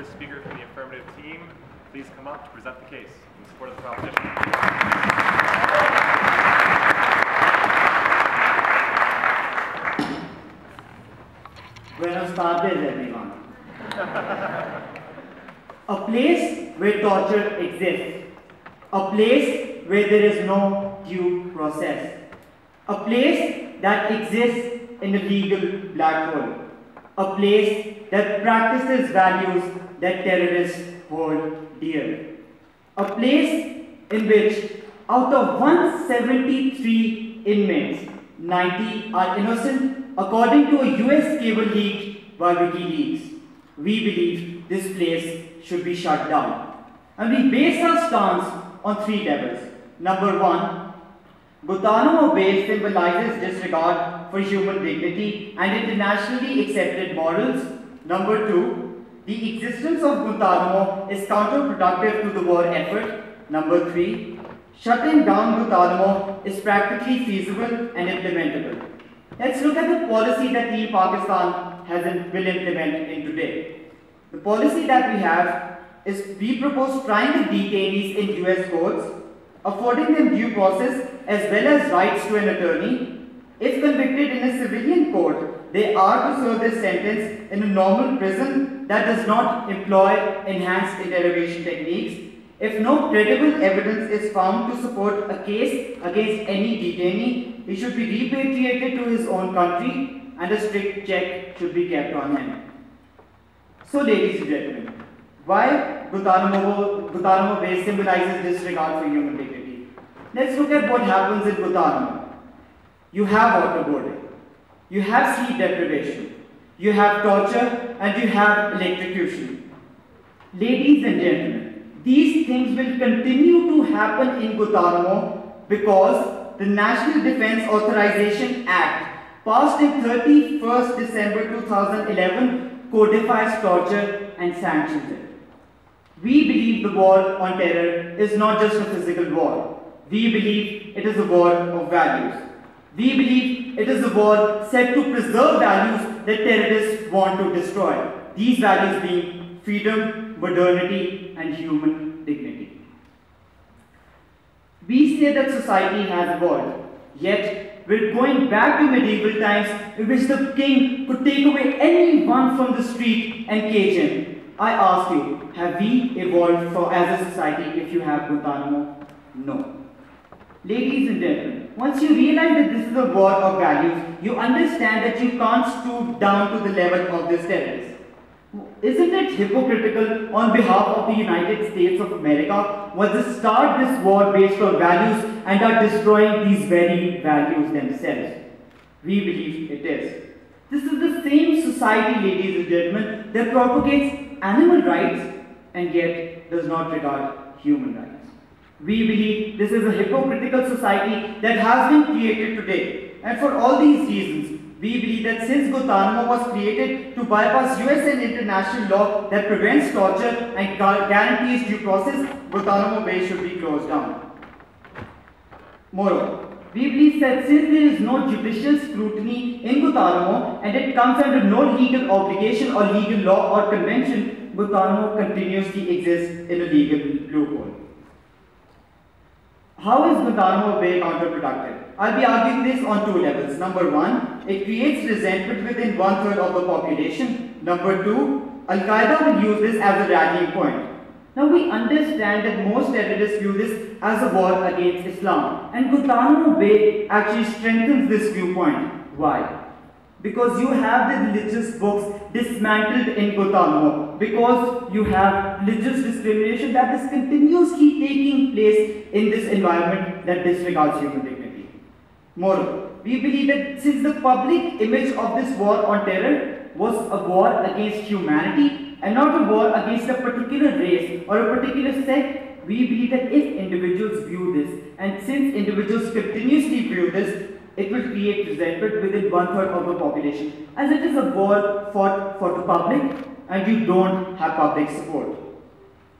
first speaker from the affirmative team please come up to present the case in support of the proposition? Buenos tardes, everyone. a place where torture exists. A place where there is no due process. A place that exists in a legal black hole. A place that practices values that terrorists hold dear. A place in which out of 173 inmates, 90 are innocent according to a US cable leak by WikiLeaks. We believe this place should be shut down. And we base our stance on three levels. Number one, Guantanamo Bay symbolizes disregard for human dignity and internationally accepted morals. Number two, the existence of Guantanamo is counterproductive to the war effort. Number three, shutting down Guantanamo is practically feasible and implementable. Let's look at the policy that Team Pakistan has in, will implement in today. The policy that we have is we propose trying the detainees in US courts, affording them due process as well as rights to an attorney. If convicted in a civilian court, they are to serve their sentence in a normal prison that does not employ enhanced interrogation techniques if no credible evidence is found to support a case against any detainee, he should be repatriated to his own country and a strict check should be kept on him. So ladies and gentlemen, why Guantanamo, Guantanamo Bay symbolizes disregard for human dignity? Let's look at what happens in Guantanamo. You have waterboarding, you have sleep deprivation, you have torture, and you have electrocution. Ladies and gentlemen, these things will continue to happen in Guantanamo because the National Defense Authorization Act passed in 31st December 2011 codifies torture and sanctions it. We believe the war on terror is not just a physical war. We believe it is a war of values. We believe it is a war set to preserve values that terrorists want to destroy. These values being freedom, modernity, and human dignity. We say that society has evolved, yet we're going back to medieval times in which the king could take away anyone from the street and cage him. I ask you, have we evolved for, as a society if you have Guantanamo? No. Ladies and gentlemen, once you realize that this is a war of values, you understand that you can't stoop down to the level of this terrorist. Isn't it hypocritical on behalf of the United States of America was to start this war based on values and are destroying these very values themselves? We believe it is. This is the same society, ladies and gentlemen, that propagates animal rights and yet does not regard human rights. We believe this is a hypocritical society that has been created today. And for all these reasons, we believe that since Guantanamo was created to bypass US and international law that prevents torture and guarantees due process, Guantanamo Bay should be closed down. Moreover, we believe that since there is no judicial scrutiny in Guantanamo and it comes under no legal obligation or legal law or convention, Guantanamo continuously exists in a legal loophole. How is Guantanamo Bay counterproductive? I'll be arguing this on two levels. Number one, it creates resentment within one third of the population. Number two, Al Qaeda will use this as a rallying point. Now we understand that most terrorists view this as a war against Islam, and Guantanamo Bay actually strengthens this viewpoint. Why? Because you have the religious books dismantled in Guantanamo, because you have religious discrimination that is continuously taking place in this environment that disregards human dignity. Moreover, we believe that since the public image of this war on terror was a war against humanity and not a war against a particular race or a particular sect, we believe that if individuals view this, and since individuals continuously view this, it will create resentment within one third of the population as it is a war fought for the public and you don't have public support.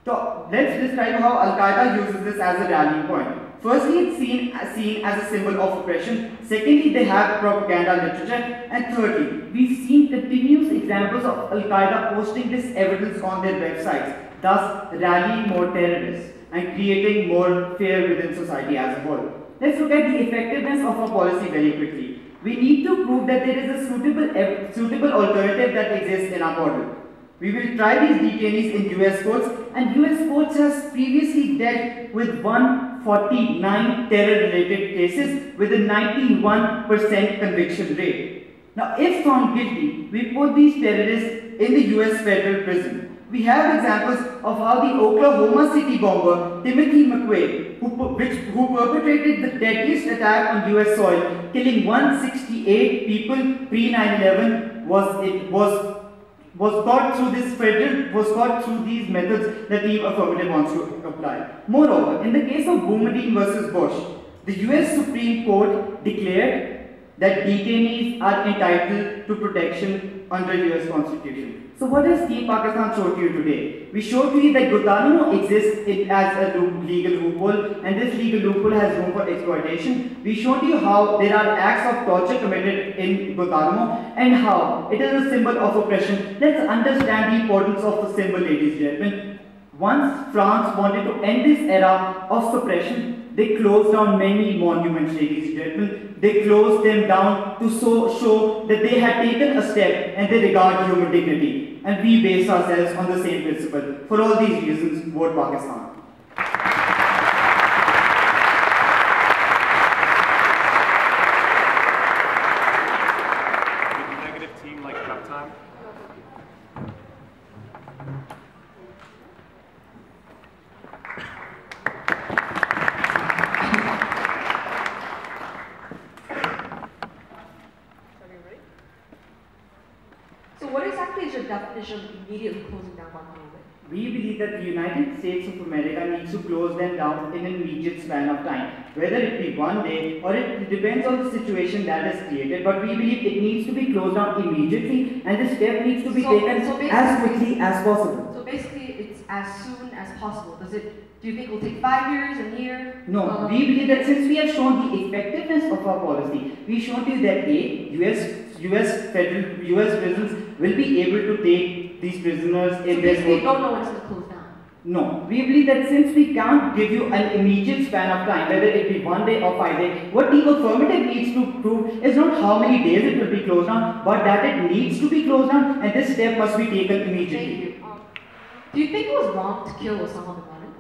So let's describe how Al Qaeda uses this as a rallying point. Firstly, it's seen, seen as a symbol of oppression. Secondly, they have propaganda literature. And thirdly, we've seen continuous examples of Al Qaeda posting this evidence on their websites, thus rallying more terrorists and creating more fear within society as a whole. Let's look at the effectiveness of our policy very quickly. We need to prove that there is a suitable, suitable alternative that exists in our model. We will try these detainees in US courts and US courts has previously dealt with 149 terror related cases with a 91% conviction rate. Now if found guilty, we put these terrorists in the US federal prison. We have examples of how the Oklahoma City bomber Timothy McVeigh, who, which, who perpetrated the deadliest attack on US soil, killing 168 people pre 9 11, was, it was was caught through this federal, was caught through these methods that the Affirmative wants to apply. Moreover, in the case of Boumediene versus Bush, the US Supreme Court declared that detainees are entitled to protection under US Constitution. So what has Team Pakistan showed to you today? We showed you that Guantanamo exists as a legal loophole and this legal loophole has room for exploitation. We showed you how there are acts of torture committed in Guantanamo and how it is a symbol of oppression. Let's understand the importance of the symbol, ladies and gentlemen. Once France wanted to end this era of suppression, they closed down many monuments, ladies and gentlemen. They closed them down to so, show that they had taken a step and they regard human dignity. And we base ourselves on the same principle. For all these reasons, vote Pakistan. negative team like prep time? definition of immediately closing down Guantanamo Bay? We believe that the United States of America needs to close them down in an immediate span of time, whether it be one day or it depends on the situation that is created. But we believe it needs to be closed down immediately and the step needs to be so, taken so as quickly as possible. So basically, it's as soon as possible. Does it? Do you think it will take five years, a year? No, um, we believe that since we have shown the effectiveness of our policy, we showed you that a U.S. US federal US prisons will be able to take these prisoners so in their We don't know when it's No, we believe that since we can't give you an immediate span of time, whether it be one day or five days, what the affirmative needs to prove is not how many days it will be closed down, but that it needs to be closed down, and this step must be taken immediately. You. Um, do you think it was wrong to kill Osama bin Laden?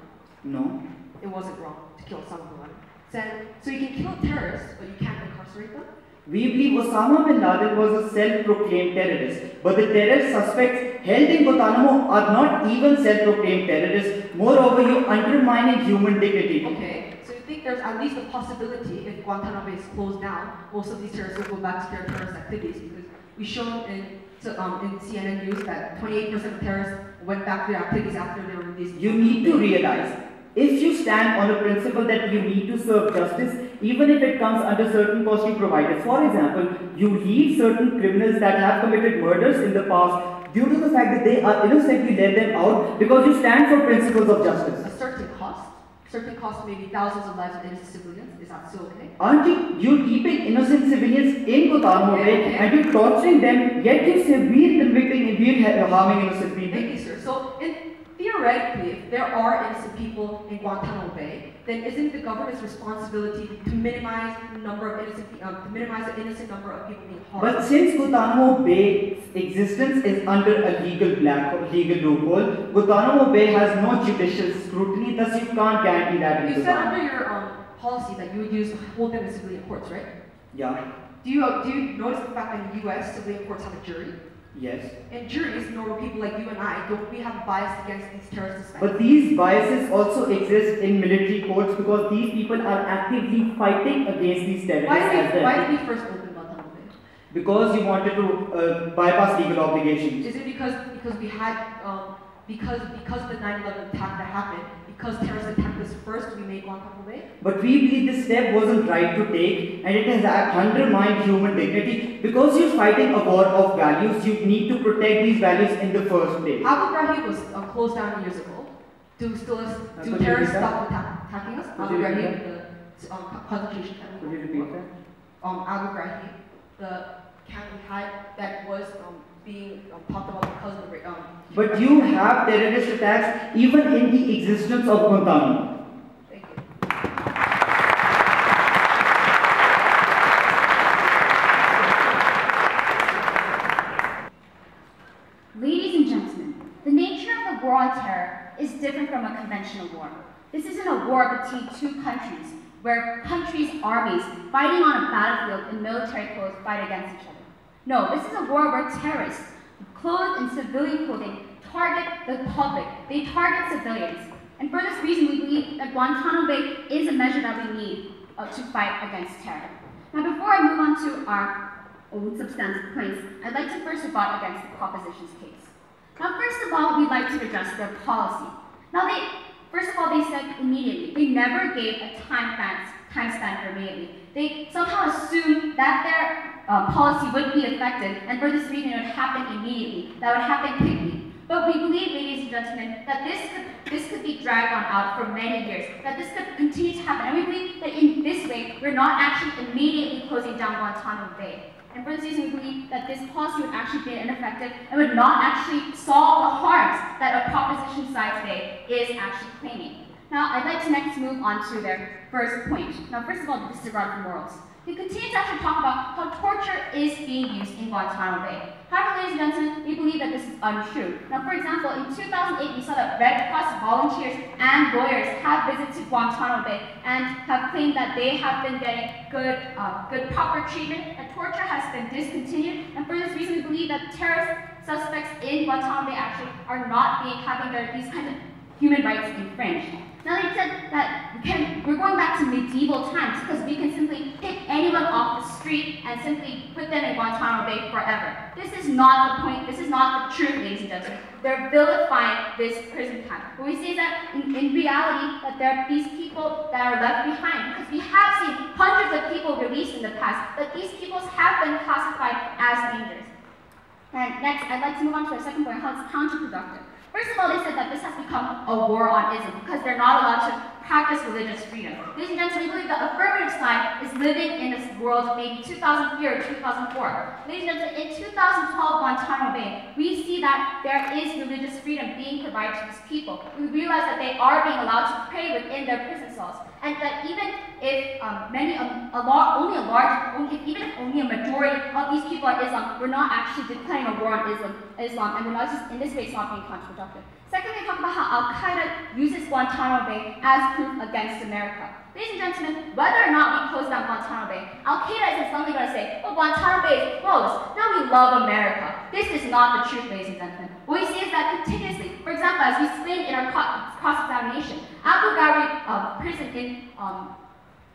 No. It wasn't wrong to kill Osama bin Laden. So, so you can kill terrorists, but you can't incarcerate them? We believe Osama bin Laden was a self-proclaimed terrorist, but the terror suspects held in Guantanamo are not even self-proclaimed terrorists. Moreover, you're undermining human dignity. Okay, so you think there's at least a possibility if Guantanamo is closed down, most of these terrorists will go back to their terrorist activities because we shown in so, um, in CNN news that 28% of terrorists went back to their activities after they were released. You need to realize if you stand on a principle that you need to serve justice, even if it comes under certain costs you provided. For example, you leave certain criminals that have committed murders in the past due to the fact that they are innocent, you let them out because you stand for principles of justice. A certain cost? Certain cost maybe thousands of lives of innocent civilians. Is that still okay? Aren't you? You're keeping innocent civilians in Guantanamo Bay okay. and you're torturing them, yet you say we're convicting, we're harming innocent people. Thank you, sir. So, in theoretically, if there are innocent people in Guantanamo Bay, then isn't the government's responsibility to minimize the number of innocent, uh, to minimize the innocent number of people being harmed? But since Guantanamo Bay's existence is under a legal black legal loophole, Guantanamo Bay has no judicial scrutiny, thus you can't guarantee that. You said under your um, policy that you would use hold them in civilian courts, right? Yeah. Do you uh, do you notice the fact that in the U.S. civilian courts have a jury? Yes. And juries, normal people like you and I, don't we have bias against these terrorists? But these biases also exist in military courts because these people are actively fighting against these terrorists why did, we, why did we first open Guantanamo? Because you wanted to uh, bypass legal obligations. Is it because because we had um, because because the 9/11 attack that happened? Because terrorist attacked us first, we made Guantanamo Bay. But we believe this step wasn't right to take and it has undermined human dignity. Because you're fighting a war of values, you need to protect these values in the first place. Abu Ghraib was uh, closed down years ago. Do still do terrorists stop attack, attacking us? Abu Ghraib, the um, concentration camp. Could you repeat that? Um, Abu Ghraib, the camp we had that was um, being um, talked about because of the ra- um. But you have terrorist attacks even in the existence of Guantanamo. Thank you. Ladies and gentlemen, the nature of the war on terror is different from a conventional war. This isn't a war between two countries, where countries' armies fighting on a battlefield in military clothes fight against each other. No, this is a war where terrorists, clothed in civilian clothing, target the public. They target civilians. And for this reason, we believe that Guantanamo Bay is a measure that we need uh, to fight against terror. Now, before I move on to our own substantive points, I'd like to first rebut against the proposition's case. Now, first of all, we'd like to address their policy. Now, they, first of all, they said immediately. They never gave a time span, time span for immediately. They somehow assumed that their uh, policy would be effective, and for this reason, it would happen immediately. That would happen quickly. But we believe, ladies and gentlemen, that this could, this could be dragged on out for many years, that this could continue to happen. And we believe that in this way, we're not actually immediately closing down Guantanamo Bay. And for this reason, we believe that this policy would actually be ineffective and would not actually solve the harms that a proposition side today is actually claiming. Now, I'd like to next move on to their first point. Now, first of all, the disregard for morals. We continues to actually talk about how torture is being used in Guantanamo Bay. However, ladies and gentlemen, we believe that this is untrue. Now, for example, in 2008, we saw that Red Cross volunteers and lawyers have visited Guantanamo Bay and have claimed that they have been getting good, uh, good proper treatment, that torture has been discontinued, and for this reason, we believe that terrorist suspects in Guantanamo Bay actually are not being having their, these kinds of human rights infringed. Now they said that can, we're going back to medieval times because we can simply pick anyone off the street and simply put them in Guantanamo Bay forever. This is not the point, this is not the truth, ladies and gentlemen. They're vilifying this prison camp. But we see that in, in reality that there are these people that are left behind because we have seen hundreds of people released in the past, but these peoples have been classified as dangerous. And next, I'd like to move on to the second point, how it's counterproductive. First of all, they said that this has become a war on Islam because they're not allowed to practice religious freedom. Ladies and gentlemen, we believe the affirmative side is living in this world maybe 2003 or 2004. Ladies and gentlemen, in 2012 Guantanamo Bay, we see that there is religious freedom being provided to these people. We realize that they are being allowed to pray within their prison cells, and that even if um, many, um, a lar- only a large, only, even if only a majority of these people are Islam, we're not actually declaring a war on Islam, Islam and we're not just, in this it's not being counterproductive. Second, they talk about how Al Qaeda uses Guantanamo Bay as proof against America. Ladies and gentlemen, whether or not we close down Guantanamo Bay, Al Qaeda isn't suddenly going to say, oh, Guantanamo Bay is closed. Now we love America. This is not the truth, ladies and gentlemen. What we see is that continuously, for example, as we explained in our cross examination, Abu Ghraib um, prison in um,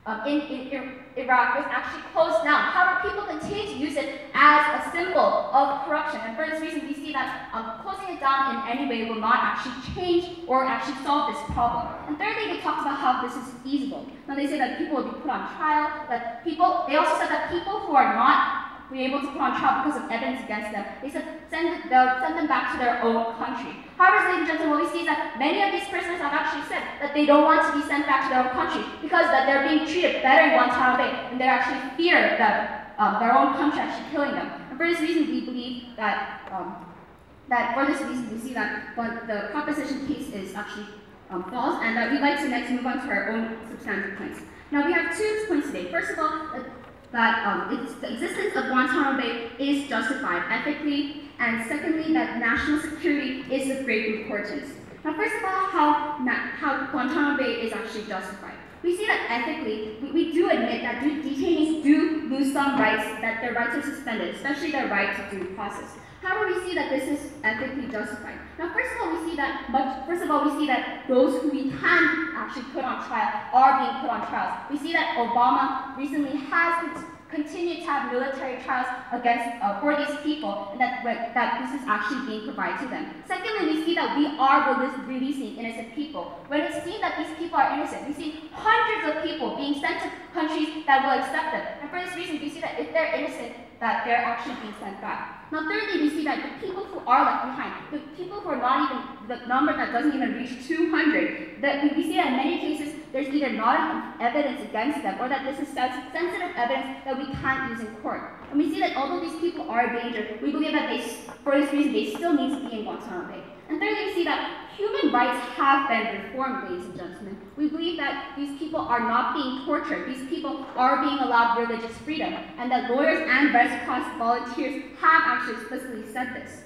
um, in, in, in Iraq was actually closed down. However, people continue to use it as a symbol of corruption. And for this reason, we see that um, closing it down in any way will not actually change or actually solve this problem. And thirdly, they talked about how this is feasible. Now they say that people will be put on trial, that people, they also said that people who are not be able to on trial because of evidence against them. They said send, they'll send them back to their own country. However, ladies and gentlemen, what we see is that many of these prisoners have actually said that they don't want to be sent back to their own country because that they're being treated better in Guantanamo Bay and they actually fear that um, their own country actually killing them. And for this reason, we believe that um, that for this reason, we see that but the proposition case is actually um, false, and that we'd like to next move on to our own substantive points. Now we have two points today. First of all, that um, the existence of Guantanamo Bay is justified ethically, and secondly, that national security is of great importance. Now, first of all, how, how Guantanamo Bay is actually justified. We see that ethically, we, we do admit that detainees do lose some rights, that their rights are suspended, especially their right to due process. However, we see that this is ethically justified. Now, first of all, we see that much, first of all, we see that those who we can actually put on trial are being put on trials. We see that Obama recently has continued to have military trials against uh, for these people, and that that this is actually being provided to them. Secondly, we see that we are releasing innocent people. When it's seen that these people are innocent, we see hundreds of people being sent to countries that will accept them. And for this reason, we see that if they're innocent, that they're actually being sent back. Now, thirdly, we see that the people who are left behind, the people who are not even, the number that doesn't even reach 200, that we see that in many cases, there's either not enough evidence against them or that this is sensitive evidence that we can't use in court. And we see that although these people are a danger, we believe that they, for this reason, they still need to be in Guantanamo Bay. And thirdly, we see that human rights have been reformed, ladies and gentlemen. We believe that these people are not being tortured. These people are being allowed religious freedom, and that lawyers and Red Cross volunteers have actually explicitly said this.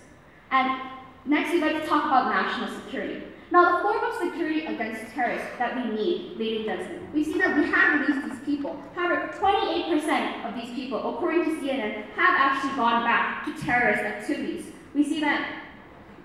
And next, we'd like to talk about national security. Now, the form of security against terrorists that we need, ladies and gentlemen, we see that we have released these people. However, 28% of these people, according to CNN, have actually gone back to terrorist activities. We see that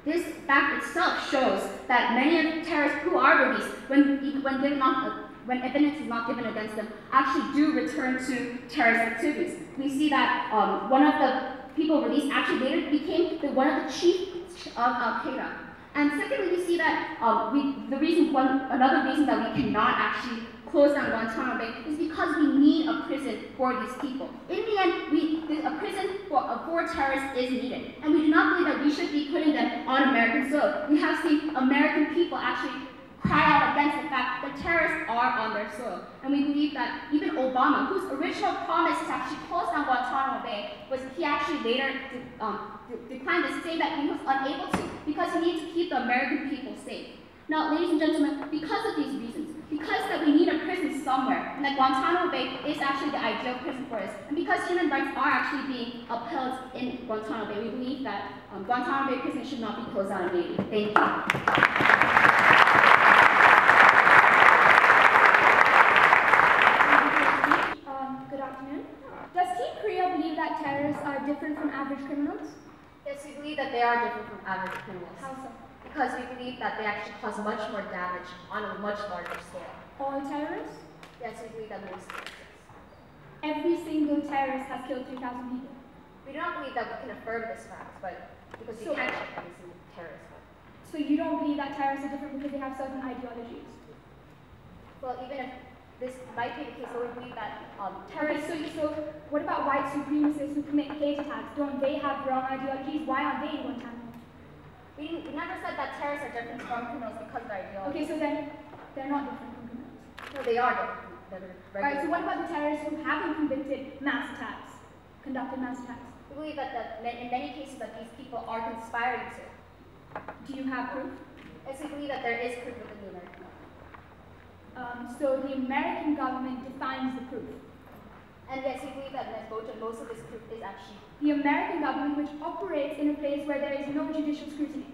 this fact itself shows that many of the terrorists who are released, when, when, not, when evidence is not given against them, actually do return to terrorist activities. We see that um, one of the people released actually later became the, one of the chiefs of Al Qaeda. And secondly, we see that um, we, the reason, one, another reason that we cannot actually close down Guantanamo Bay is because we need a prison for these people. In the end, we, a prison for, uh, for terrorists is needed. And we do not believe that we should be putting them on American soil. We have seen American people actually cry out against the fact that terrorists are on their soil. And we believe that even Obama, whose original promise to actually close down Guantanamo Bay was he actually later um, de declined to say that he was unable to because he needs to keep the American people safe. Now, ladies and gentlemen, because of these reasons, because that we need a prison somewhere, and that Guantanamo Bay is actually the ideal prison for us, and because human rights are actually being upheld in Guantanamo Bay, we believe that um, Guantanamo Bay prison should not be closed down immediately. Thank you. Um, good afternoon. Does Team Korea believe that terrorists are different from average criminals? Yes, we believe that they are different from average criminals. How so? Because we believe that they actually cause much more damage on a much larger scale. All terrorists? Yes, we believe that most cases. Every single terrorist has killed 3,000 people. We do not believe that we can affirm this fact, but because we so, can't check every single terrorist. So you don't believe that terrorists are different because they have certain ideologies? Well, even if this might be the case, so we believe that um, terrorists... Okay, so, so what about white supremacists who commit hate attacks? Don't they have wrong ideologies? Why aren't they in Guantanamo? We, we never said that terrorists are different from criminals because of their ideology. Okay, so then they're not different from criminals. No, they are different. They're Alright, so what about the terrorists who have been convicted mass attacks, conducted mass attacks? We believe that the, in many cases that these people are conspiring to. Do you have proof? Yes, we believe that there is proof within the American um, so the American government defines the proof. And yes, we believe that most of this proof is actually the American government, which operates in a place where there is no judicial scrutiny.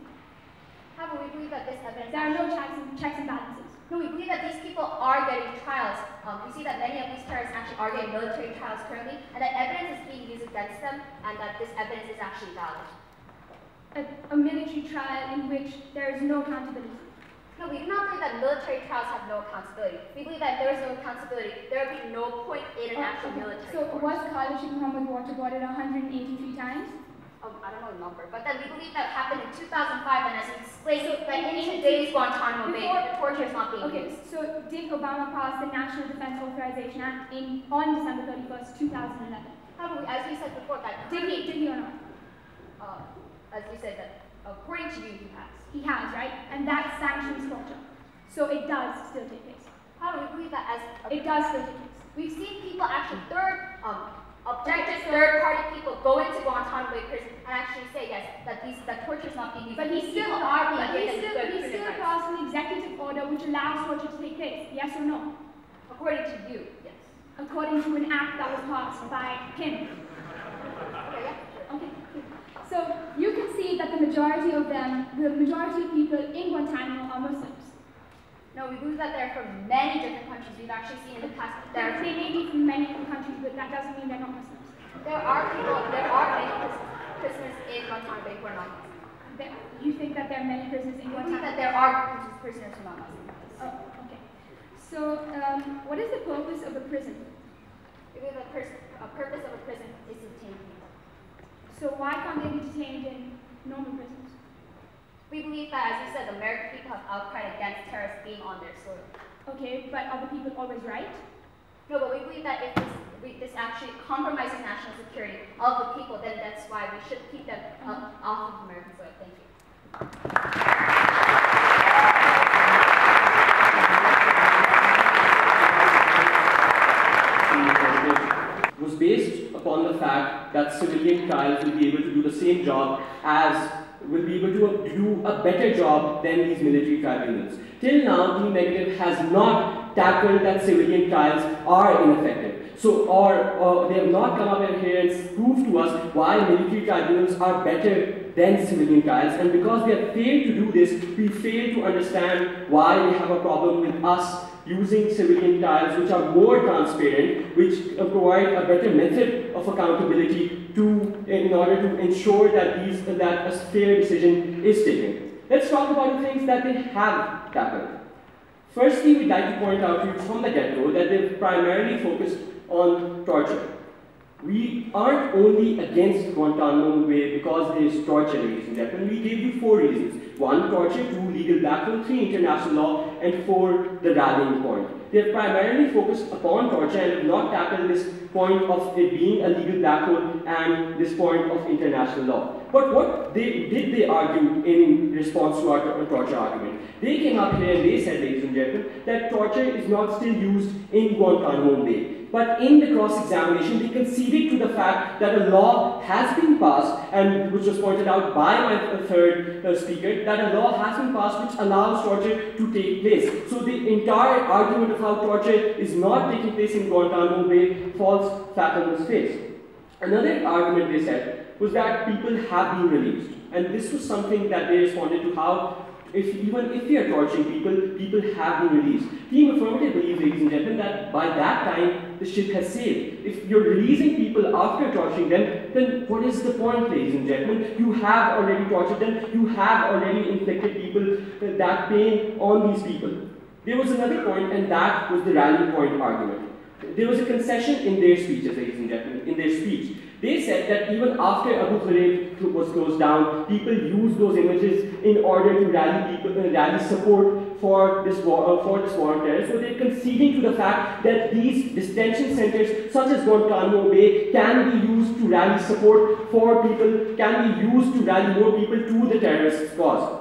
However, we believe that this evidence... There are no checks and, checks and balances. No, we believe that these people are getting trials. Um, we see that many of these terrorists actually are getting military trials currently, and that evidence is being used against them, and that this evidence is actually valid. A, a military trial in which there is no accountability. No, we do not believe that military trials have no accountability. We believe that if there is no accountability, there would be no point in an actual military So court. was Khalid Muhammad waterboarded 183 times? Um, I don't know the number, but then we believe that happened in 2005, and as we explained, so that in today's Guantanamo Bay, torture is not being okay, used. so did Obama pass the National Defense Authorization Act in on December 31st, 2011? However, as we said before, that did he, did he or not? Uh, as you said, that according to you, he has. He has, right? And that sanctions torture. So it does still take place. How do we believe that as it does still take place? We've seen people actually third um, objective third party people go into Guantanamo Bay prison and actually say yes that these that torture is not being used. But he still are being he still he still passed an executive order which allows torture to take place. Yes or no? According to you, yes. According to an act that was passed by him. Okay, yeah, Okay. So you can see that the majority of them, the majority of people in Guantanamo are Muslims. No, we believe that they're from many different countries. We've actually seen in the past that they're they may be from many different countries, but that doesn't mean they're not Muslims. There are people, there are many prisoners in Guantanamo Bay who are not Muslims. You think that there are many prisoners in Guantanamo? We believe that there are prisoners who are not Muslims. Oh, okay. So, um, what is the purpose of a prison? The purpose of a prison is to. So why can't they be detained in normal prisons? We believe that, as you said, the American people have outcried against terrorists being on their soil. Okay, but are the people always right? No, but we believe that if this, we, this actually compromises national security of the people, then that's why we should keep them mm -hmm. up, off of American soil. Thank you. was based upon the fact that civilian trials will be able to do the same job as will be able to do a better job than these military tribunals. Till now, the Negative has not tackled that civilian trials are ineffective. So, or, or they have not come up here and proved to us why military tribunals are better than civilian trials. And because they have failed to do this, we fail to understand why we have a problem with us using civilian trials which are more transparent, which uh, provide a better method of accountability to, in order to ensure that, these, that a fair decision is taken. Let's talk about the things that they have tackled. Firstly, we'd like to point out to you from the get-go that they've primarily focused on torture. We aren't only against Guantanamo Bay because there is torture, and gentlemen. We gave you four reasons. One, torture. Two, legal black hole. Three, international law. And four, the rallying point. They have primarily focused upon torture and have not tackled this point of it being a legal hole and this point of international law. But what they, did they argue in response to our torture argument? They came up here and they said, ladies and gentlemen, that torture is not still used in Guantanamo Bay. But in the cross-examination, they conceded to the fact that a law has been passed, and which was pointed out by my third uh, speaker, that a law has been passed which allows torture to take place. So the entire argument of how torture is not taking place in Guantanamo Bay falls flat on its face. Another argument they said was that people have been released. And this was something that they responded to how if even if we are torturing people, people have been released. Team Affirmative believes, ladies and gentlemen, that by that time the ship has sailed. If you're releasing people after torturing them, then what is the point, ladies and gentlemen? You have already tortured them, you have already inflicted people uh, that pain on these people. There was another point, and that was the rally point argument. There was a concession in their speeches, ladies and gentlemen, in their speech. They said that even after Abu Ghraib was closed down, people used those images in order to rally people, uh, rally support for this war, uh, for this war on terror. So they're conceding to the fact that these detention centers, such as Guantanamo Bay, can be used to rally support for people, can be used to rally more people to the terrorist cause.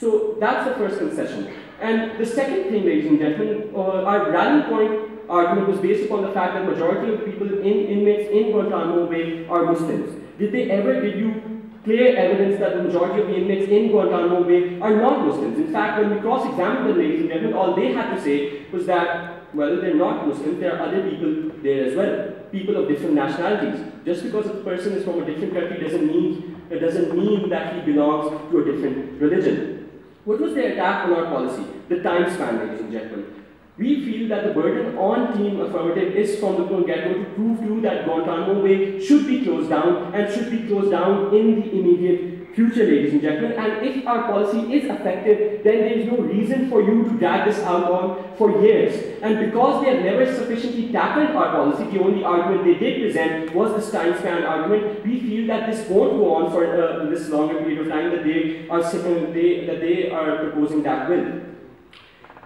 So that's the first concession. And the second thing, ladies and gentlemen, uh, our rallying point argument was based upon the fact that majority of the people in inmates in Guantanamo Bay are Muslims. Did they ever give you clear evidence that the majority of the inmates in Guantanamo Bay are not Muslims? In fact, when we cross-examined them, ladies and gentlemen, all they had to say was that, well, they're not Muslims, there are other people there as well, people of different nationalities. Just because a person is from a different country doesn't mean, it doesn't mean that he belongs to a different religion. What was their attack on our policy? The time span, ladies and gentlemen. We feel that the burden on Team Affirmative is from the get-go to prove to you that Guantanamo Bay should be closed down and should be closed down in the immediate future, ladies and gentlemen. And if our policy is effective, then there is no reason for you to drag this out on for years. And because they have never sufficiently tackled our policy, the only argument they did present was this time span argument. We feel that this won't go on for uh, this longer period of time that they are they, that they are proposing that will.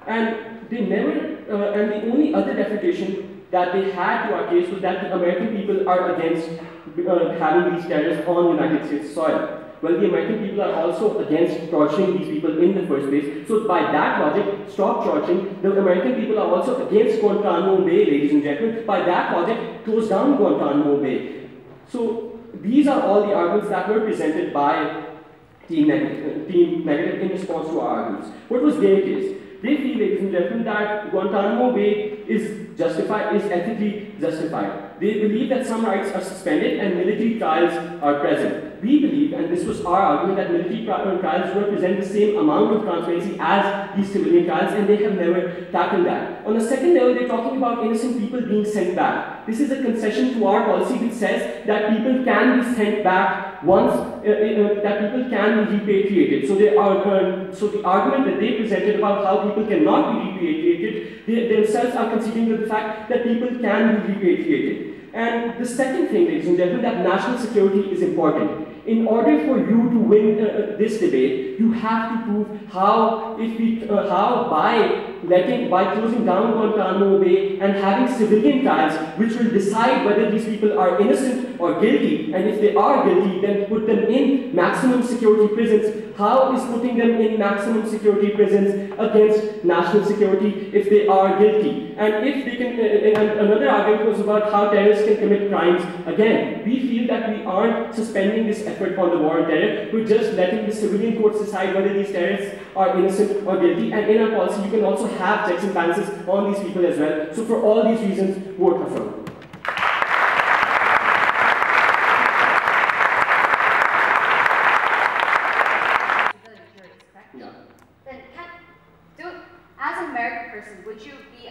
And they never, uh, and the only other refutation that they had to our case was that the American people are against uh, having these terrorists on United States soil. Well, the American people are also against torturing these people in the first place. So by that logic, stop torturing. The American people are also against Guantanamo Bay, ladies and gentlemen. By that logic, close down Guantanamo Bay. So these are all the arguments that were presented by Team Negative, team negative in response to our arguments. What was their case? They feel, ladies and gentlemen, that Guantanamo Bay is justified, is ethically justified. They believe that some rights are suspended and military trials are present. We believe, and this was our argument, that military uh, trials represent the same amount of transparency as these civilian trials, and they have never tackled that. On the second level, they're talking about innocent people being sent back. This is a concession to our policy which says that people can be sent back once uh, uh, that people can be repatriated. So, they are, uh, so the argument that they presented about how people cannot be repatriated, they themselves are conceding the fact that people can be repatriated. And the second thing, ladies and gentlemen, that national security is important. in order for you to win uh, uh, this debate, you have to prove how, if we, uh, how by letting, by closing down Guantanamo Bay and having civilian trials, which will decide whether these people are innocent or guilty, and if they are guilty, then put them in maximum security prisons. How is putting them in maximum security prisons against national security if they are guilty? And if they can, uh, and another argument was about how terrorists can commit crimes. Again, we feel that we aren't suspending this effort on the war on terror, we're just letting the civilian courts decide whether these terrorists are innocent or guilty. And in our policy, you can also have checks and balances on these people as well. So for all these reasons, vote affirm. Civilian juries, correct? Yeah. Then can, do, as an American person, would you be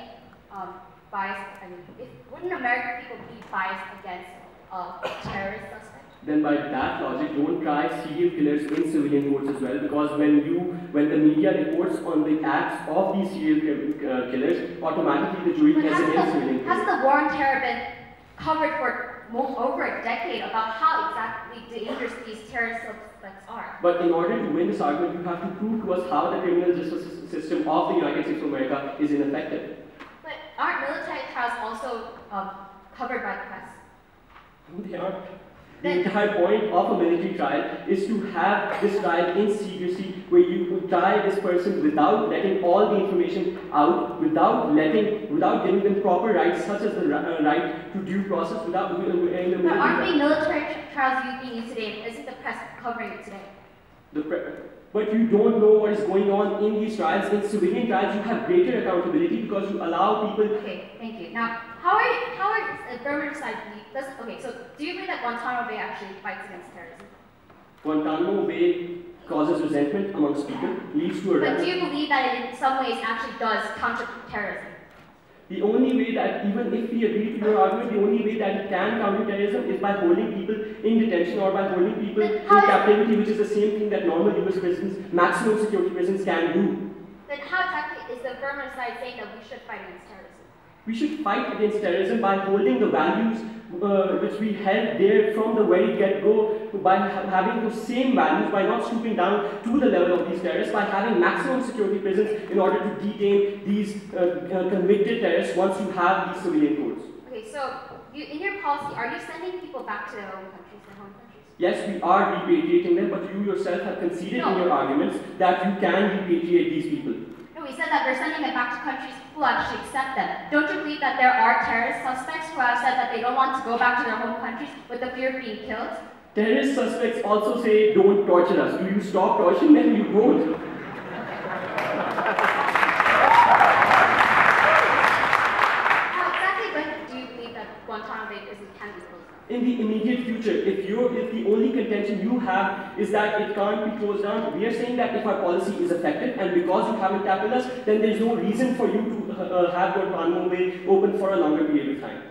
um, biased, I mean, if, wouldn't American people be biased against uh, terrorist suspects? Then by that logic, don't try serial killers in civilian courts as well, because when you, when the media reports on the acts of these serial uh, killers, automatically the jury But has against the, civilian hasn't the war on terror been covered for over a decade about how exactly dangerous these terrorist suspects are? But in order to win this argument, you have to prove to us how the criminal justice system of the United States of America is ineffective. Aren't military trials also um, covered by the press? They aren't. The entire point of a military trial is to have this trial in secrecy, where you try this person without letting all the information out, without letting, without giving them proper rights, such as the uh, right to due process, without uh, in the military But aren't the military trials you being used today? Isn't the press covering it today? The but you don't know what is going on in these trials. In civilian trials, you have greater accountability because you allow people Okay, thank you. Now, how are you, how are affirmative side? Does, okay, so do you believe that Guantanamo Bay actually fights against terrorism? Guantanamo Bay causes resentment amongst people, leads to a But do you believe that it in some ways actually does counter terrorism? The only way that, even if we agree to your argument, the only way that it can counter terrorism is by holding people in detention or by holding people in captivity, which is the same thing that normal US prisons, maximum security prisons can do. Then how exactly is the affirmative side saying that we should fight against terrorism? We should fight against terrorism by holding the values uh, which we held there from the very get-go, by ha- having those same values, by not stooping down to the level of these terrorists, by having maximum security prisons in order to detain these uh, uh, convicted terrorists once you have these civilian courts. Okay, so you, in your policy, are you sending people back to their own countries, their home countries? Yes, we are repatriating them, but you yourself have conceded No. in your arguments that you can repatriate these people. No, we said that we're sending them back to countries who actually accept them. Don't you believe that there are terrorist suspects who have said that they don't want to go back to their home countries with the fear of being killed? Terrorist suspects also say, don't torture us. Do you stop torturing them? You won't. How exactly do you believe that Guantanamo Bay prison can be closed? In the immediate future, if you if the only contention you have is that it can't be closed down, we are saying that if our policy is effective and because you haven't tackled us, then there is no reason for you to uh, have Guantanamo Bay open for a longer period of time.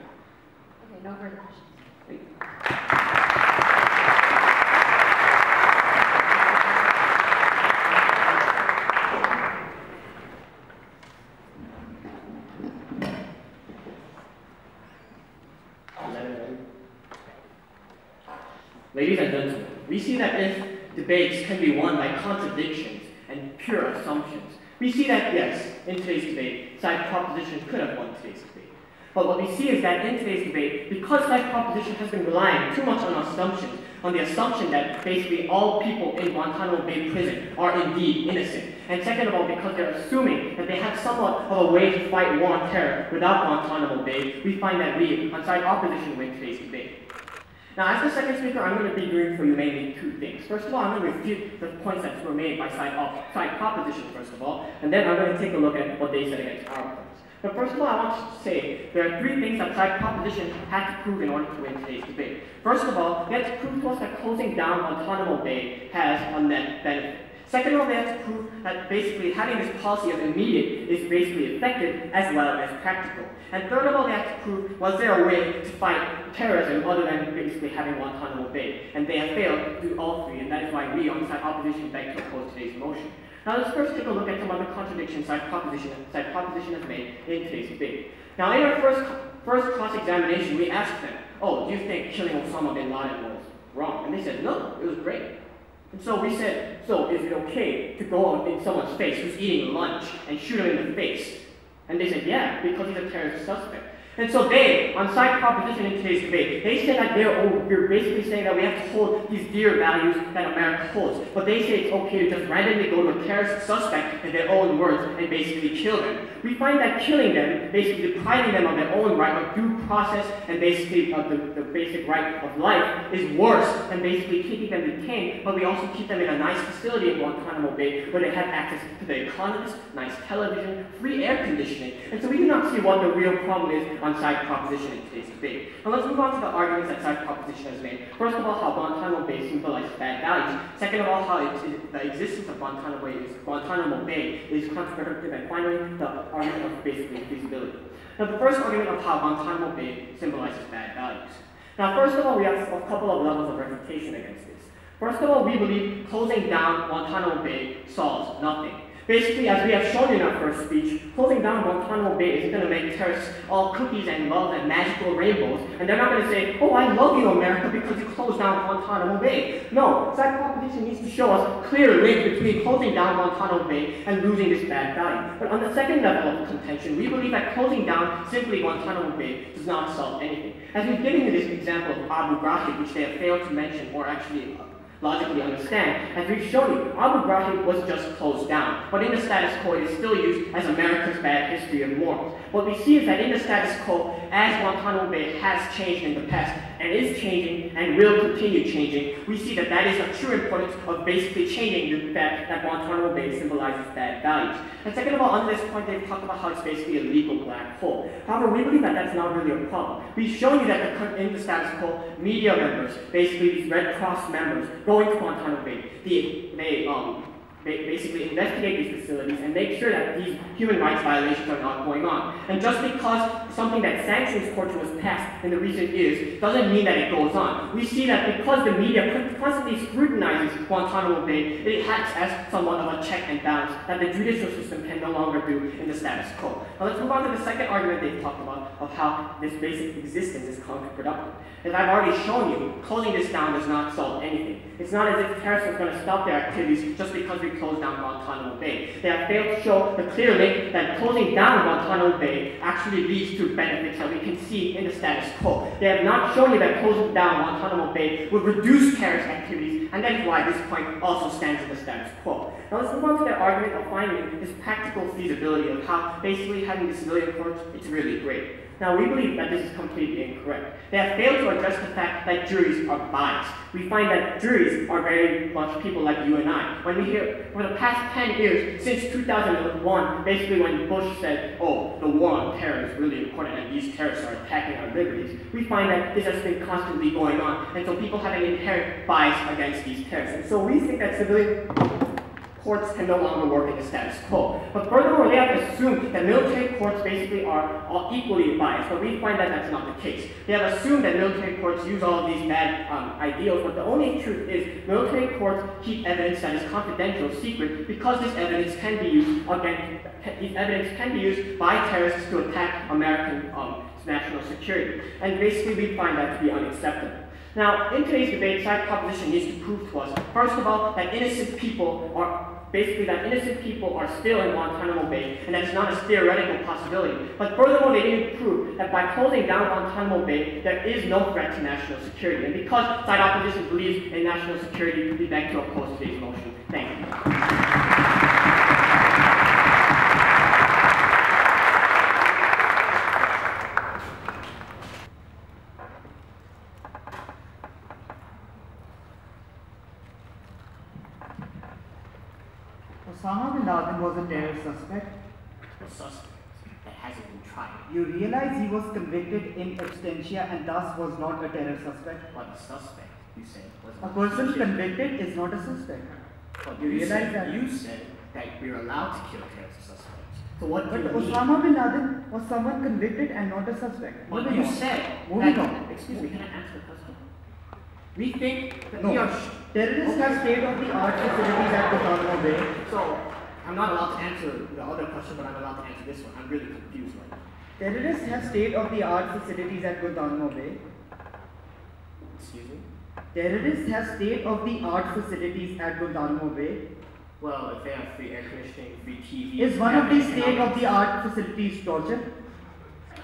Okay, no further questions. Thank you. Ladies and gentlemen, we see that if debates can be won by contradictions and pure assumptions, we see that yes, in today's debate, side proposition could have won today's debate. But what we see is that in today's debate, because side proposition has been relying too much on assumptions, on the assumption that basically all people in Guantanamo Bay prison are indeed innocent, and second of all, because they're assuming that they have somewhat of a way to fight war on terror without Guantanamo Bay, we find that we, on side opposition, win today's debate. Now, as the second speaker, I'm going to be doing for you mainly two things. First of all, I'm going to refute the points that were made by side, op- side proposition, first of all, and then I'm going to take a look at what they said against our points. But first of all, I want to say there are three things that side proposition had to prove in order to win today's debate. First of all, they had to prove to us that closing down Guantanamo Bay has a net benefit. Second of to prove that basically having this policy of immediate is basically effective as well as practical. And third of all, to prove was there a way to fight terrorism other than basically having Guantanamo Bay. And they have failed to do all three, and that is why we on the side opposition beg to oppose today's motion. Now let's first take a look at some of the contradictions that proposition, side proposition has made in today's debate. Now in our first, first cross-examination, we asked them, oh, do you think killing Osama bin Laden was wrong? And they said, no, it was great. And so we said, so is it okay to go in someone's face who's eating lunch and shoot him in the face? And they said, yeah, because he's a terrorist suspect. And so they, on side proposition in today's debate, they say that they're, oh, we're basically saying that we have to hold these dear values that America holds. But they say it's okay to just randomly go to a terrorist suspect in their own words and basically kill them. We find that killing them, basically depriving them of their own right of due process and basically of the, the basic right of life is worse than basically keeping them detained, but we also keep them in a nice facility in Guantanamo Bay where they have access to the economist, nice television, free air conditioning. And so we do not see what the real problem is on side proposition in today's debate. Now let's move on to the arguments that side proposition has made. First of all, how Guantanamo Bay symbolizes bad values. Second of all, how it, the existence of Guantanamo Bay is, Guantanamo Bay is counterproductive. And finally, the argument of basically feasibility. Now the first argument of how Guantanamo Bay symbolizes bad values. Now first of all, we have a couple of levels of refutation against this. First of all, we believe closing down Guantanamo Bay solves nothing. Basically, as we have shown in our first speech, closing down Guantanamo Bay isn't going to make terrorists all cookies and love and magical rainbows, and they're not going to say, oh, I love you, America, because you closed down Guantanamo Bay. No, that proposition needs to show us clear link between closing down Guantanamo Bay and losing this bad guy. But on the second level of contention, we believe that closing down simply Guantanamo Bay does not solve anything. As we've given you this example of Abu Ghraib, which they have failed to mention or actually logically understand. As we've shown you, Abu Ghraib was just closed down, but in the status quo, it is still used as America's bad history of morals. What we see is that in the status quo, as Guantanamo Bay has changed in the past, and is changing and will continue changing, we see that that is a true importance of basically changing the fact that Guantanamo Bay symbolizes bad values. And second of all, on this point, they've talked about how it's basically a legal black hole. However, we believe that that's not really a problem. We've shown you that the, in the status quo, media members, basically these Red Cross members, going to Guantanamo Bay. They, they um, basically investigate these facilities and make sure that these human rights violations are not going on. And just because something that sanctions culture was passed in the recent years doesn't mean that it goes on. We see that because the media constantly scrutinizes Guantanamo Bay, it acts as somewhat of a check and balance that the judicial system can no longer do in the status quo. Now let's move on to the second argument they've talked about of how this basic existence is counterproductive. As I've already shown you, closing this down does not solve anything. It's not as if terrorists are going to stop their activities just because we close down Guantanamo Bay. They have failed to show the clear link that closing down Guantanamo Bay actually leads to benefits that we can see in the status quo. They have not shown you that closing down Guantanamo Bay would reduce terrorist activities, and that's why this point also stands in the status quo. Now let's move on to their argument of finding this practical feasibility of how basically having civilian courts, it's really great. Now, we believe that this is completely incorrect. They have failed to address the fact that juries are biased. We find that juries are very much people like you and I. When we hear, for the past 10 years, since 2001, basically when Bush said, oh, the war on terror is really important and these terrorists are attacking our liberties, we find that this has been constantly going on. And so people have an inherent bias against these terrorists. And so we think that civilian courts can no longer work in the status quo. But furthermore, they have assumed that military courts basically are all equally biased, but we find that that's not the case. They have assumed that military courts use all of these bad um, ideals, but the only truth is military courts keep evidence that is confidential, secret, because this evidence can be used against, these evidence can be used by terrorists to attack American um, national security. And basically, we find that to be unacceptable. Now, in today's debate, side proposition needs to prove to us, first of all, that innocent people are basically that innocent people are still in Guantanamo Bay, and that's not a theoretical possibility. But furthermore, they didn't prove that by closing down Guantanamo Bay, there is no threat to national security. And because side opposition believes in national security, we beg to oppose today's motion. Thank you. Osama bin Laden was a suspect. A suspect that hasn't been tried. You realize he was convicted in absentia and thus was not a terror suspect? But a suspect, you said, was A person convicted is not a suspect. But you you, realize said, that? you said that we're allowed to kill terrorist suspects. So what But do you mean? Osama bin Laden was someone convicted and not a suspect. But Moving you on. said Moving that, on. excuse me, can I answer the question? We think that No. we are, Terrorists have state-of-the-art facilities at Guantanamo Bay. so I'm not allowed to answer the other question, but I'm allowed to answer this one. I'm really confused right now. Terrorists have state-of-the-art facilities at Guantanamo Bay. Excuse me? Terrorists have state-of-the-art facilities at Guantanamo Bay. Well, if they have free air conditioning, free TV. Is one of these state-of-the-art facilities torture?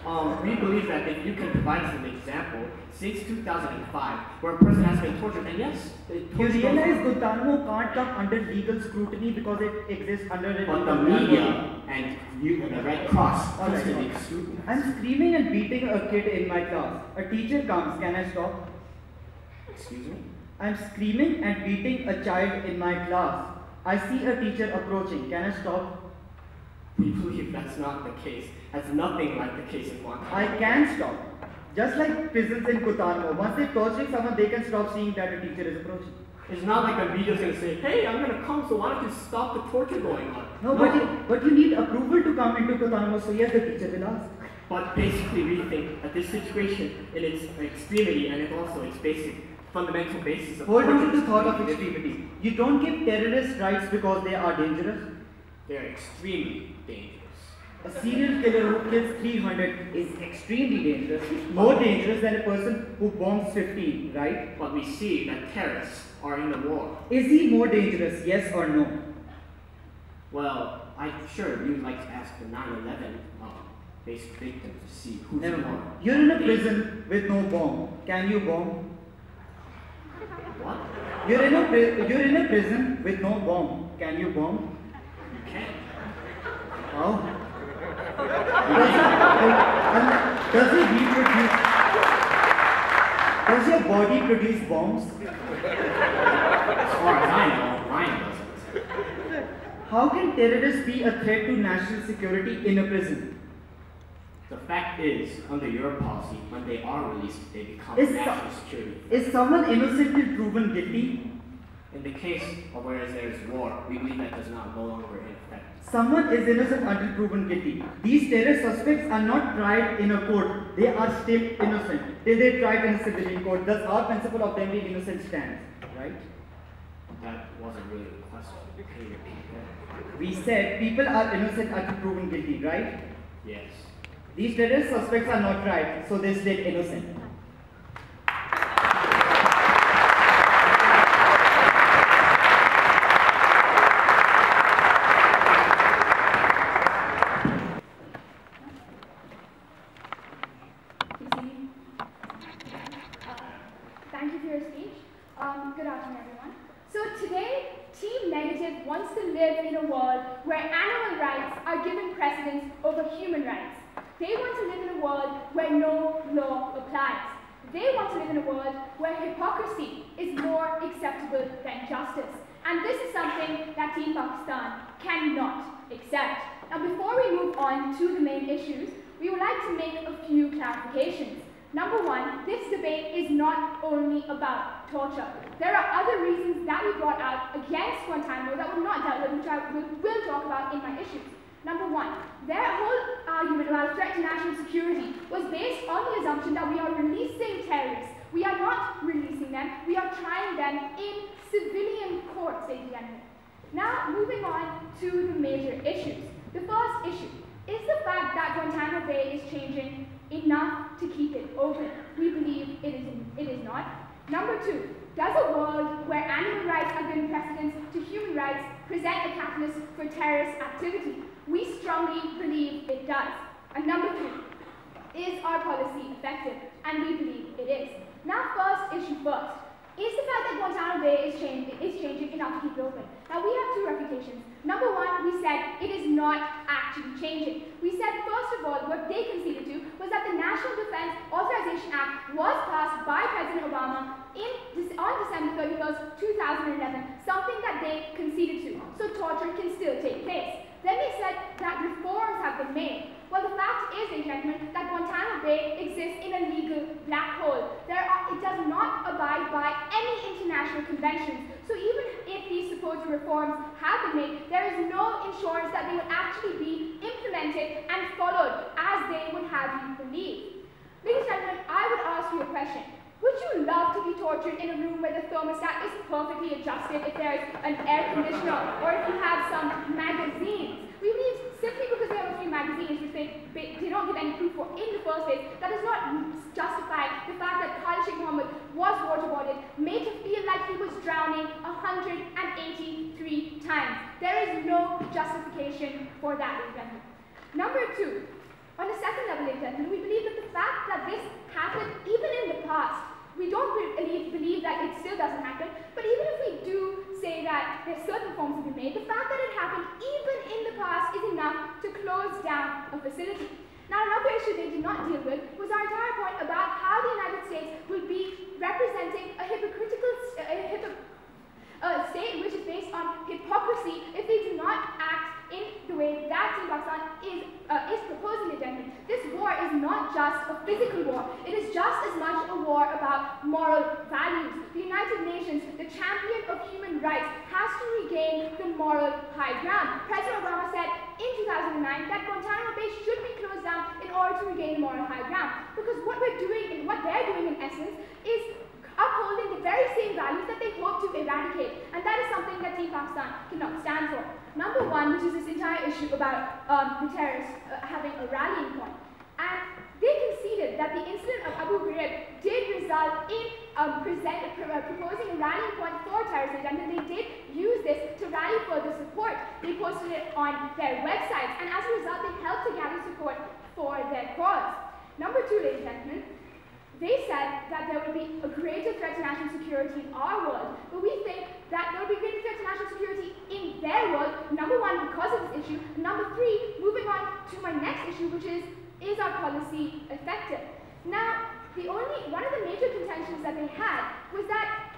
Um, we believe that if you can provide us an example since 2005 where a person has been tortured, then yes, You realize. Guantanamo can't come under legal scrutiny because it exists under a But the media and you, the Red Cross All right. constantly scrutinize. I'm screaming and beating a kid in my class. A teacher comes, can I stop? Excuse me? I'm screaming and beating a child in my class. I see a teacher approaching, can I stop? We believe that's not the case. That's nothing like the case in Guantanamo. I can stop. Just like prisons in Guantanamo, once they torture someone, they can stop seeing that a teacher is approaching. It's not like the media's gonna say, hey, I'm gonna come, so why don't you stop the torture going on? No, But, you, but you need approval to come into Guantanamo, so yes, the teacher will ask. But basically, we think that this situation, in its extremity and it also its basic fundamental basis of Hold on to the thought of extremity. You don't give terrorists rights because they are dangerous. They're extremely dangerous. A serial killer who kills 300 is extremely dangerous, more dangerous than a person who bombs 50, right? But we see that terrorists are in the war. Is he more dangerous, yes or no? Well, I'm sure you'd like to ask the 9/11 um, basic victims to see who's Never more. You're in a prison with no bomb. Can you bomb? What? You're in a pri- you're in a prison with no bomb. Can you bomb? You can't. How? Does it, does it reproduce? Does your body produce bombs? As far as I know, mine doesn't. How can terrorists be a threat to national security in a prison? The fact is, under your policy, when they are released, they become Is national security. Is someone innocently proven guilty? In the case of whereas there is war, we believe that does not no longer in effect. Someone is innocent until proven guilty. These terrorist suspects are not tried in a court. They are still innocent till they tried in a civilian court. Thus, our principle of them being innocent stands, right? That wasn't really the question. Can you repeat that? We said people are innocent until proven guilty, right? Yes. These terrorist suspects are not tried, so they're still innocent. Easy. Uh, Thank you for your speech. Um, good afternoon, everyone. So today, Team Negative wants to live in a world where animal rights are given precedence over human rights. They want to live in a world where no law applies. They want to live in a world where hypocrisy is more acceptable than justice. And this is something that Team Pakistan cannot accept. Now, before we move on to the main issues, we would like to make a few clarifications. Number one, this debate is not only about torture. There are other reasons that we brought out against Guantanamo that were not dealt with, which I will, will talk about in my issues. Number one, their whole argument about threat to national security was based on the assumption that we are releasing terrorists. We are not releasing them, we are trying them in civilian courts, ladies and gentlemen. Now, moving on to the major issues. The first issue is the fact that Guantanamo Bay is changing enough to keep it open. We believe it is, it is not. Number two, does a world where animal rights are given precedence to human rights present a catalyst for terrorist activity? We strongly believe it does. And number three, is our policy effective? And we believe it is. Now, first issue first. Is the fact that Guantanamo Bay is, change, is changing enough to keep it open? Now, we have two reputations. Number one, we said it is not actually changing. We said, first of all, what they conceded to was that the National Defense Authorization Act was passed by President Obama in, on December 31st, 2011, something that they conceded to. So torture can still take place. Then they said that reforms have been made. Well, the fact is, gentlemen, that Guantanamo Bay exists in a legal black hole. There are, it does not abide by any international conventions. So even if these supposed reforms have been made, there is no assurance that they will actually be implemented and followed as they would have you believe. Ladies and gentlemen, I would ask you a question. Would you love to be tortured in a room where the thermostat is perfectly adjusted if there is an air conditioner or if you have some magazines? We believe simply because they have a few magazines which they, they don't give any proof for in the first place, that does not justify the fact that Khalid Sheikh Mohammed was waterboarded made to feel like he was drowning 183 times. There is no justification for that, gentlemen. Number two, on a second level, we believe that the fact that this happened even in the past, we don't believe, believe that it still doesn't happen, but even if we do say that there's certain forms be made, the fact that it happened even in the past is enough to close down a facility. Now, another issue they did not deal with was our entire point about how the United States will be representing a hypocritical, a, a state which is based on hypocrisy if they do not act in the way that Team Pakistan is, uh, is proposing it. This war is not just a physical war. It is just as much a war about moral values. The United Nations, the champion of human rights, has to regain the moral high ground. President Obama said in 2009 that Guantanamo Bay should be closed down in order to regain moral high ground. Because what we're doing, and what they're doing in essence, is upholding the very same values that they hope to eradicate. And that is something that Team Pakistan cannot stand for. Number one, which is this entire issue about um, the terrorists uh, having a rallying point. And they conceded that the incident of Abu Ghraib did result in um, present, uh, proposing a rallying point for terrorists, and they did use this to rally further support. They posted it on their websites, and as a result, they helped to gather support for their cause. Number two, ladies and gentlemen, they said that there would be a greater threat to national security in our world, but we think that there would be a greater threat to national security in their world, number one, because of this issue, number three, moving on to my next issue, which is, is our policy effective? Now, the only, one of the major contentions that they had was that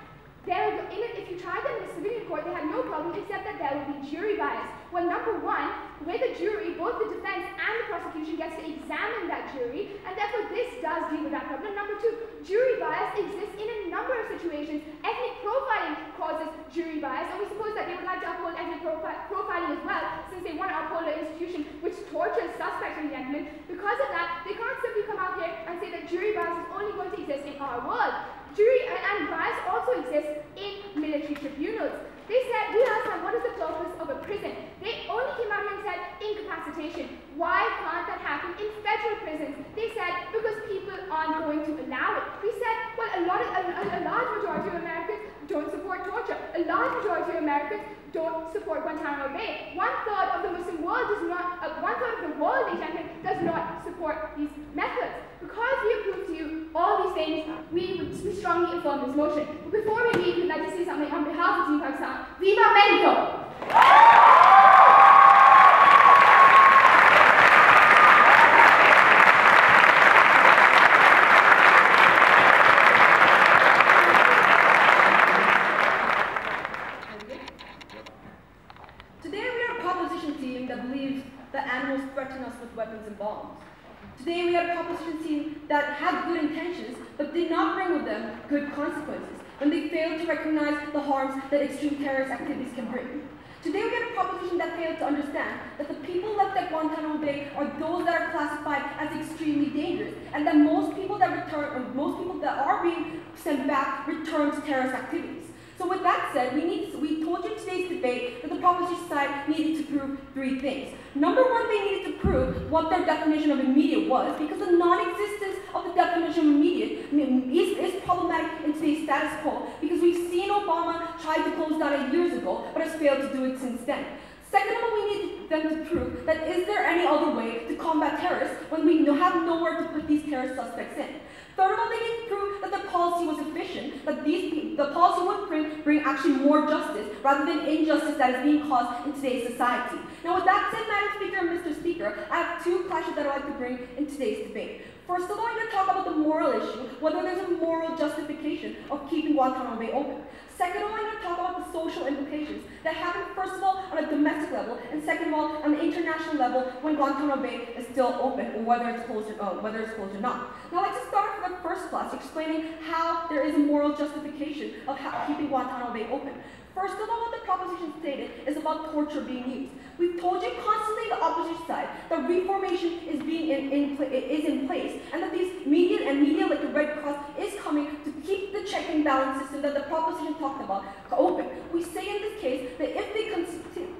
there, if you tried them in a civilian court, they had no problem except that there would be jury bias. Well, number one, where the jury, both the defense and the prosecution gets to examine that jury, and therefore this does deal with that problem. Number two, jury bias exists in a number of situations. Ethnic profiling causes jury bias, and we suppose that they would like to uphold ethnic profi profiling as well, since they want to uphold an institution which tortures suspects and gentlemen. Because of that, they can't simply come out here and say that jury bias is only going to exist in our world. Jury and bias also exists in military tribunals. They said, we asked them, what is the purpose of a prison? They only came out here and said, incapacitation. Why can't that happen in federal prisons? They said, because people aren't going to allow it. We said, well, a, lot of, a, a large majority of Americans don't support torture. A large majority of Americans don't support Guantanamo Bay. One third of the Muslim world does not, uh, one third of the world, they does not support these methods. Because we approve to you all these things, we, strongly affirm this motion. But before we leave, we'd like to say something on behalf of Team Pakistan. Viva Mexico! Today we are a proposition team that believes that animals threaten us with weapons and bombs. Today we are a proposition team that had good intentions, but did not bring with them good consequences when they failed to recognize the harms that extreme terrorist activities can bring. Today we are a proposition that failed to understand that the people left at Guantanamo Bay are those that are classified as extremely dangerous, and that most people that return, or most people that are being sent back, return to terrorist activities. So with that said, we need we told you in today's debate that the proposition side needed to three things. Number one, they needed to prove what their definition of immediate was, because the non-existence of the definition of immediate is, is problematic in today's status quo, because we've seen Obama try to close down it years ago, but has failed to do it since then. Second of all, we need them to prove that is there any other way to combat terrorists when we have nowhere to put these terrorist suspects in. All, they to prove that the policy was efficient, that these, the policy would bring, bring actually more justice rather than injustice that is being caused in today's society. Now with that said, Madam Speaker and Mr. Speaker, I have two clashes that I'd like to bring in today's debate. First of all, I'm going to talk about the moral issue, whether there's a moral justification of keeping Guantanamo Bay open. Second of all, I'm going to talk about the social implications that happen, first of all, on a domestic level, and second of all, on the international level when Guantanamo Bay is still open, or whether it's closed or, uh, whether it's closed or not. Now, I'd like the first clash, explaining how there is a moral justification of how, keeping Guantanamo Bay open. First of all, what the proposition stated is about torture being used. We've told you constantly the opposition side that reformation is being in, in is in place, and that these media and media like the Red Cross is coming to keep the check and balance system that the proposition talked about open. We say in this case that if they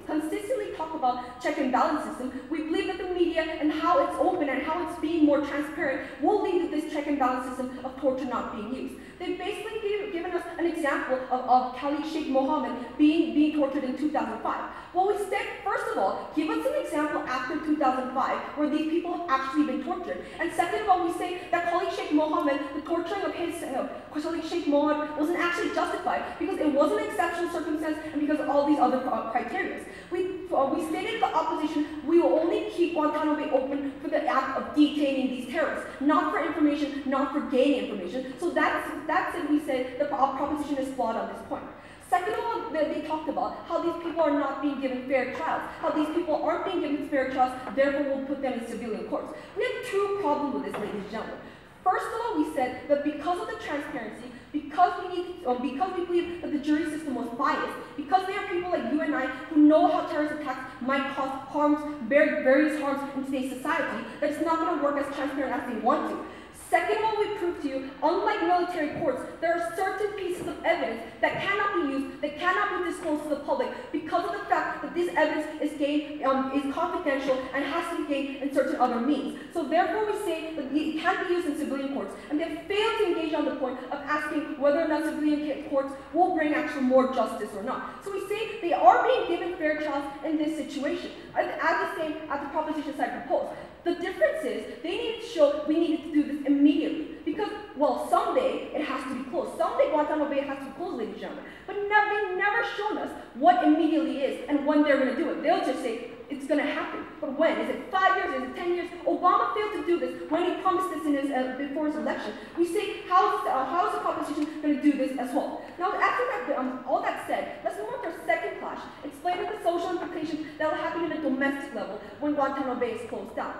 consistently talk about check and balance system, we believe that the media and how it's open and how it's being more transparent will lead to this check and balance system of torture not being used. They've basically give, given us an example of, of Khalid Sheikh Mohammed being, being tortured in 2005. Well, we said, first of all, give us an example after 2005 where these people have actually been tortured. And second of all, we say that Khalid Sheikh Mohammed, the torturing of his, uh, Khalid Sheikh Mohammed wasn't actually justified because it was an exceptional circumstance and because of all these other uh, criteria. We, uh, we stated the opposition, we will only keep Guantanamo Bay open for the act of detaining these terrorists, not for information, not for gaining information. So that's, that's it, we said the proposition is flawed on this point. Second of all, they, talked about how these people are not being given fair trials, how these people aren't being given fair trials, therefore we'll put them in civilian courts. We have two problems with this, ladies and gentlemen. First of all, we said that because of the transparency, because we need, um, because we believe that the jury system was biased, because there are people like you and I who know how terrorist attacks might cause harms, various harms in today's society, that it's not going to work as transparent as they want to. Second one, we prove to you, unlike military courts, there are certain pieces of evidence that cannot be used, that cannot be disclosed to the public because of the fact that this evidence is gained, um, is confidential and has to be gained in certain other means. So therefore we say that it can't be used in civilian courts. And they failed to engage on the point of asking whether or not civilian courts will bring actually more justice or not. So we say they are being given fair trials in this situation, as the same as the proposition side proposed. The difference is they need to show we needed to do this immediately. Because, well, someday it has to be closed. Someday Guantanamo Bay has to be closed, ladies and gentlemen. But they've never shown us what immediately is and when they're going to do it. They'll just say, it's going to happen. But when? Is it five years? Is it ten years? Obama failed to do this when he promised this in his, uh, before his election. We say, how is, uh, how is the proposition going to do this as well? Now, after that, um, all that said, let's move on to our second clash, explaining the social implications that will happen at the domestic level when Guantanamo Bay is closed down.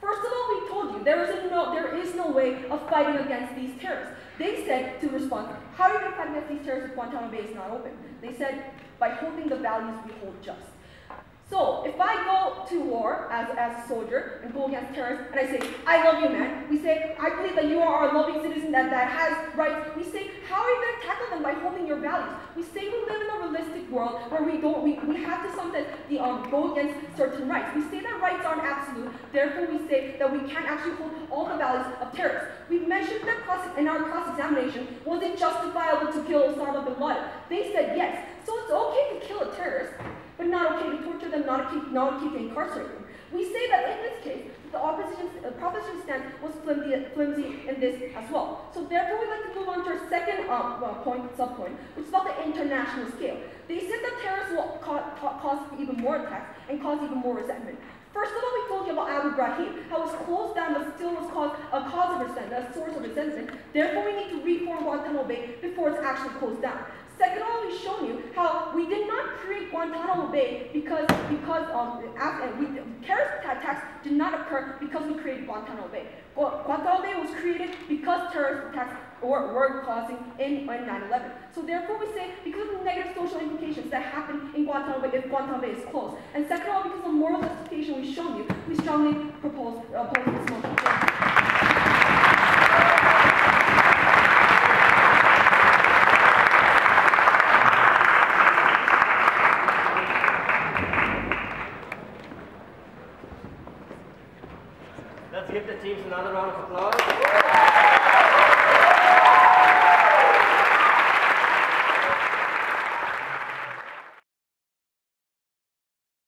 First of all, we told you there is, no, there is no way of fighting against these terrorists. They said to respond, how are you going to fight against these terrorists if Guantanamo Bay is not open? They said, by holding the values we hold just. So if I go to war as, as a soldier and go against terrorists and I say, I love you, man, we say, I believe that you are a loving citizen that, that has rights. We say, how are you going to tackle them by holding your values? We say we live in a realistic world where we don't, we, we have to sometimes the, um, go against certain rights. We say that rights aren't absolute, therefore we say that we can't actually hold all the values of terrorists. We've mentioned that cross, in our cross-examination, was it justifiable to kill Osama bin Laden? They said yes. So it's okay to kill a terrorist, but not okay to torture them, not okay, not okay to incarcerate them. We say that in this case, the opposition, uh, proposition stance was flimsy, flimsy in this as well. So therefore, we'd like to move on to our second uh, uh, point, sub-point, which is about the international scale. They said that terrorists will ca ca cause even more attacks and cause even more resentment. First of all, we told you about Abu Ghraib, how it was closed down but still was cause, a cause of resentment, a source of resentment. Therefore, we need to reform Guantanamo Bay before it's actually closed down. Second of all, we've shown you how we did not create Guantanamo Bay because because um, after, we, terrorist attacks did not occur because we created Guantanamo Bay. Guantanamo Bay was created because terrorist attacks were, were causing in, in 9-11. So therefore we say because of the negative social implications that happen in Guantanamo Bay if Guantanamo Bay is closed. And second of all, because of moral justification we've shown you, we strongly propose, uh, this motion.